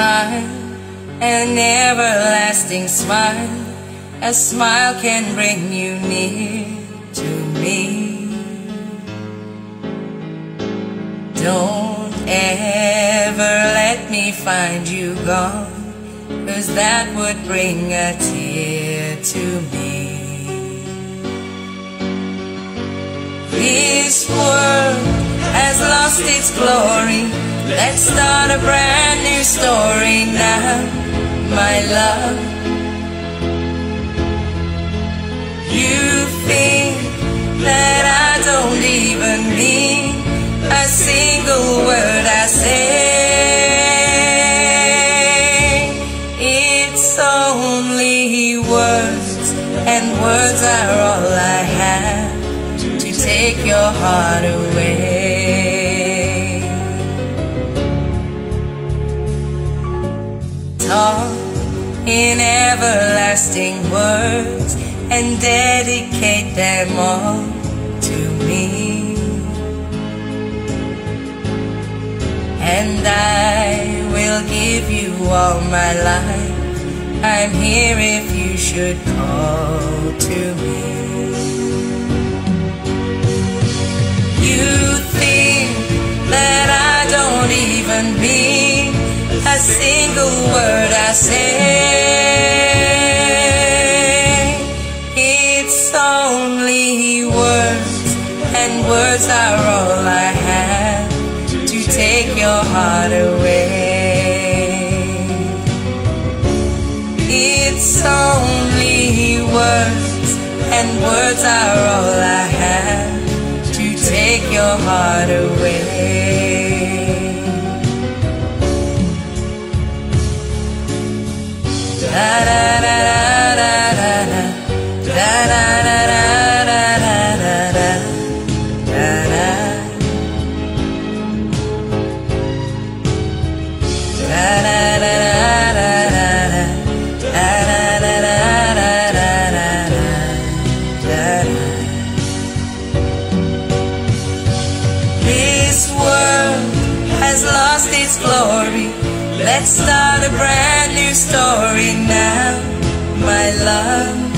an everlasting smile. A smile can bring you near to me. Don't ever let me find you gone, cause that would bring a tear to me. This world has lost its glory. Let's start a brand new story now, my love. You think that I don't even mean a single word I say. It's only words, and words are all I have to take your heart away. In everlasting words and dedicate them all to me. And I will give you all my life. I'm here if you should call to me. You think that I don't even mean single word I say. It's only words, and words are all I have to take your heart away. It's only words, and words are all I have to take your heart away. This world has lost its glory. Let's start a brand new story now, my love.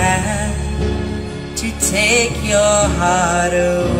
take your heart away.